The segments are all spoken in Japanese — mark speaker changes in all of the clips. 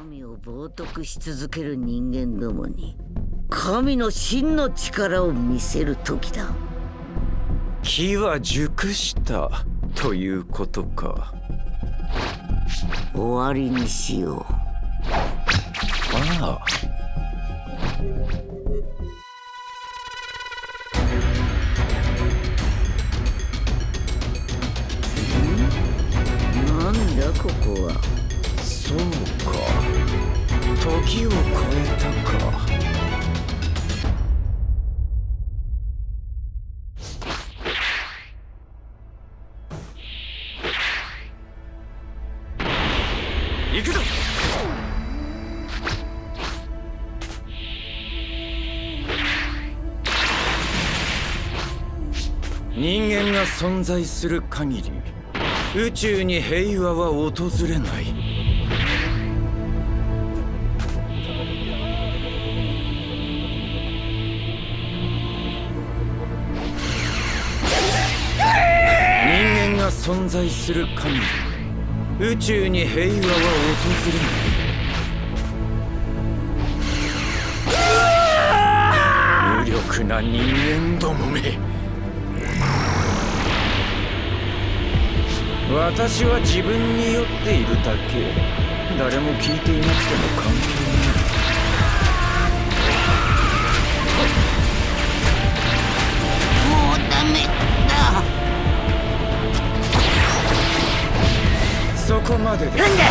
Speaker 1: 神を冒涜し続ける人間どもに神の真の力を見せる時だ。
Speaker 2: 木は熟したということか。
Speaker 1: 終わりにしよう。
Speaker 2: ああ。
Speaker 1: なんだここは？
Speaker 2: 人間が存在する限り宇宙に平和は訪れない。存在する限り宇宙に平和は訪れない無力な人間どもめ。私は自分に酔っているだけ。誰も聞いていなくても関係
Speaker 1: もう
Speaker 2: こまでで。
Speaker 1: なんだ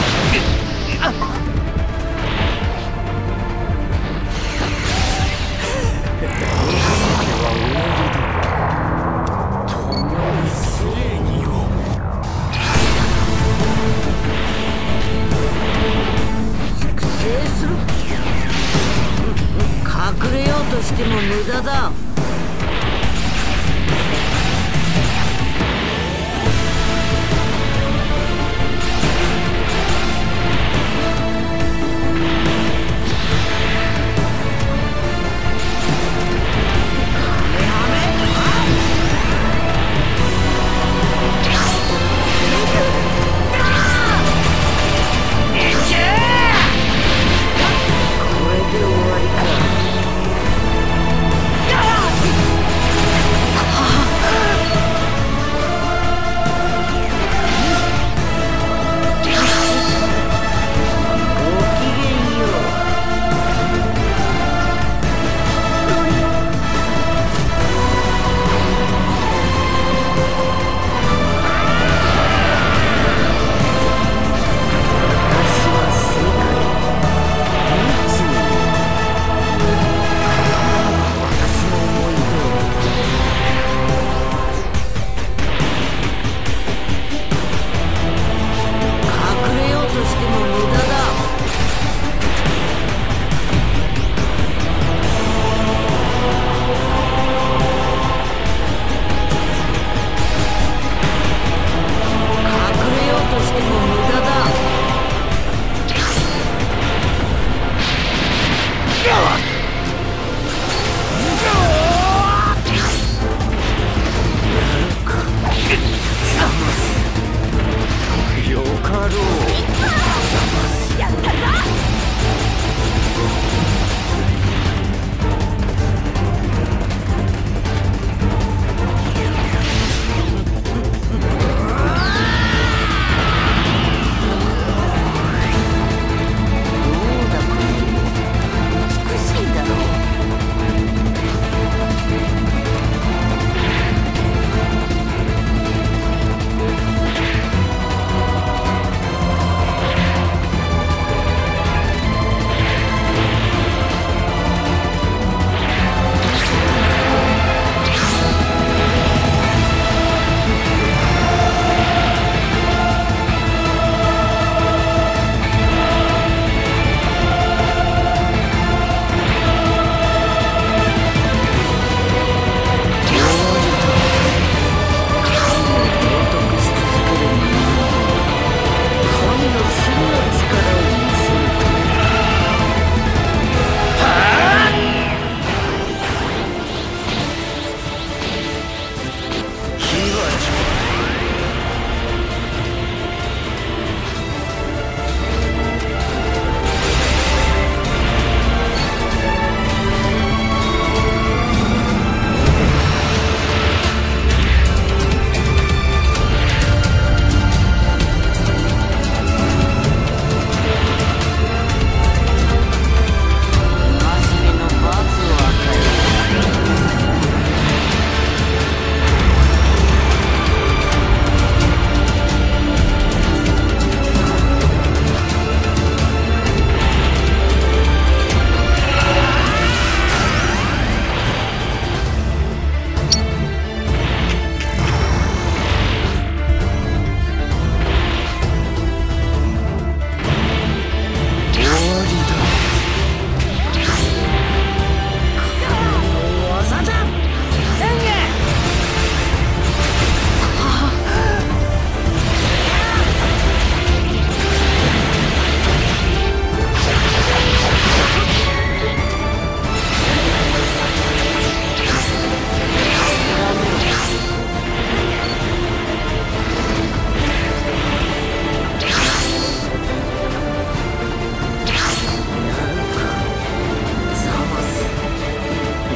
Speaker 2: 正義を
Speaker 1: 制する？隠れようとしても無駄だ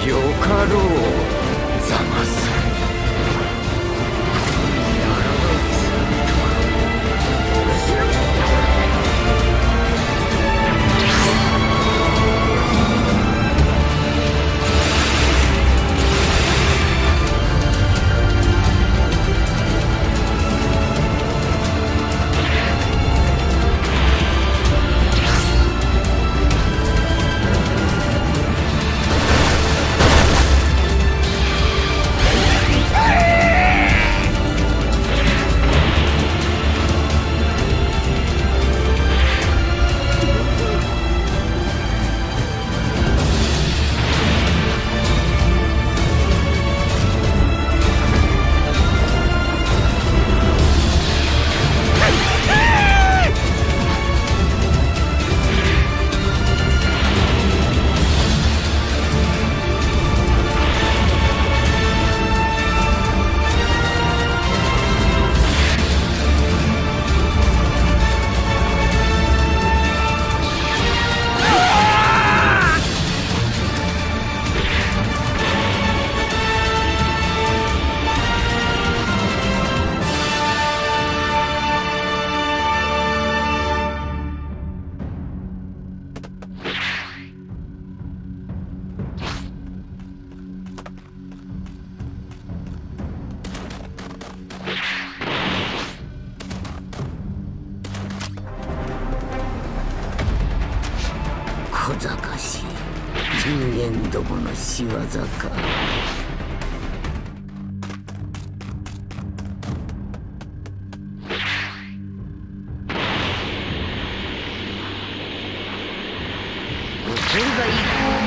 Speaker 1: よかろう。ざます。どもの仕業か。これがい